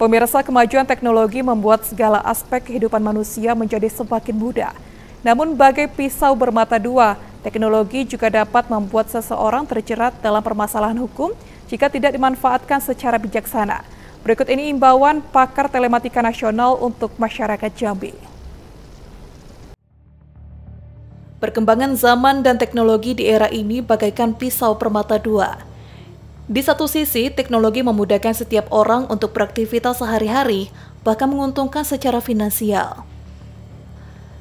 Pemirsa kemajuan teknologi membuat segala aspek kehidupan manusia menjadi semakin mudah. Namun bagai pisau bermata dua, teknologi juga dapat membuat seseorang terjerat dalam permasalahan hukum jika tidak dimanfaatkan secara bijaksana. Berikut ini imbauan pakar telematika nasional untuk masyarakat Jambi. Perkembangan zaman dan teknologi di era ini bagaikan pisau permata dua. Di satu sisi, teknologi memudahkan setiap orang untuk beraktivitas sehari-hari, bahkan menguntungkan secara finansial.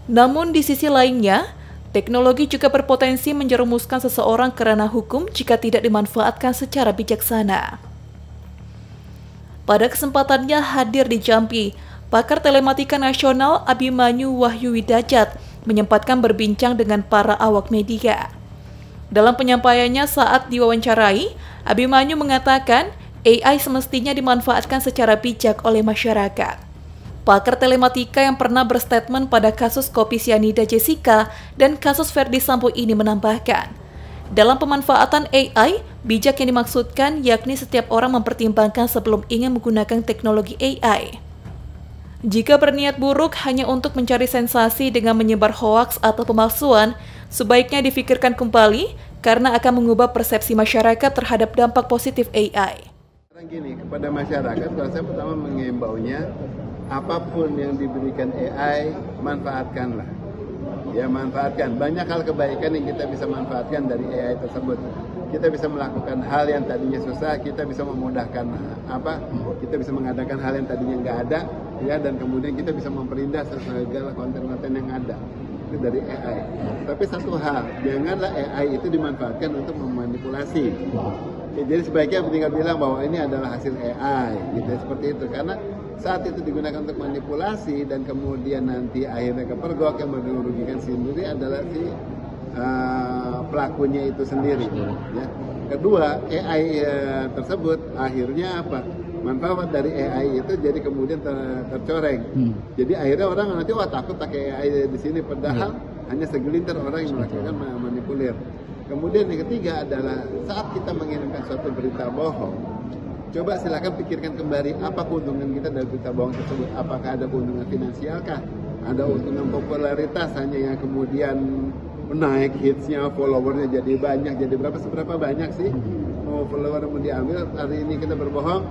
Namun di sisi lainnya, teknologi juga berpotensi menjerumuskan seseorang kerana hukum jika tidak dimanfaatkan secara bijaksana. Pada kesempatannya hadir di Jambi, pakar telematika nasional Abimanyu Wahyu Widajat menyempatkan berbincang dengan para awak media. Dalam penyampaiannya saat diwawancarai, Abimanyu mengatakan AI semestinya dimanfaatkan secara bijak oleh masyarakat. Pakar telematika yang pernah berstatement pada kasus kopi sianida Jessica dan kasus Ferdi Sambo ini menambahkan, dalam pemanfaatan AI, bijak yang dimaksudkan yakni setiap orang mempertimbangkan sebelum ingin menggunakan teknologi AI. Jika berniat buruk hanya untuk mencari sensasi dengan menyebar hoaks atau pemalsuan, sebaiknya difikirkan kembali karena akan mengubah persepsi masyarakat terhadap dampak positif AI. Gini, kepada masyarakat, kalau saya pertama mengimbaunya, apa pun yang diberikan AI, manfaatkanlah. Ya, manfaatkan. Banyak hal kebaikan yang kita bisa manfaatkan dari AI tersebut kita bisa melakukan hal yang tadinya susah, kita bisa memudahkan apa, kita bisa mengadakan hal yang tadinya nggak ada, ya dan kemudian kita bisa memperindah segala konten-konten yang ada itu dari AI. Tapi satu hal, janganlah AI itu dimanfaatkan untuk memanipulasi. Jadi sebaiknya tinggal bilang bahwa ini adalah hasil AI, gitu seperti itu. Karena saat itu digunakan untuk manipulasi dan kemudian nanti akhirnya kepergok yang merugikan sendiri adalah si uh, pelakunya itu sendiri. Ya. Kedua, AI uh, eh, tersebut akhirnya apa? Manfaat dari AI itu jadi kemudian ter, tercoreng. Hmm. Jadi akhirnya orang nanti wah takut pakai AI di sini padahal hmm. hanya segelintir orang yang melakukan manipulir. Kemudian yang ketiga adalah saat kita mengirimkan suatu berita bohong, coba silakan pikirkan kembali apa keuntungan kita dari berita bohong tersebut. Apakah ada keuntungan finansial kah? Ada keuntungan popularitas hanya yang kemudian menaik hitsnya, followernya jadi banyak, jadi berapa seberapa banyak sih? Mau follower mau diambil hari ini kita berbohong,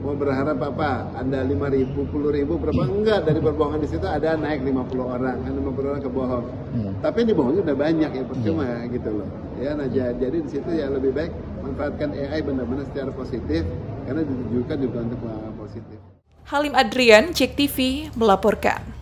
mau berharap apa? Ada 5 ribu, 10 ribu, berapa? Enggak, dari perbohongan di situ ada naik 50 orang, kan 50 orang kebohong. Hmm. Tapi ini bohongnya udah banyak ya, percuma hmm. gitu loh. Ya, nah jadi di situ ya lebih baik manfaatkan AI benar-benar secara positif, karena ditujukan juga untuk positif. Halim Adrian, Cek TV, melaporkan.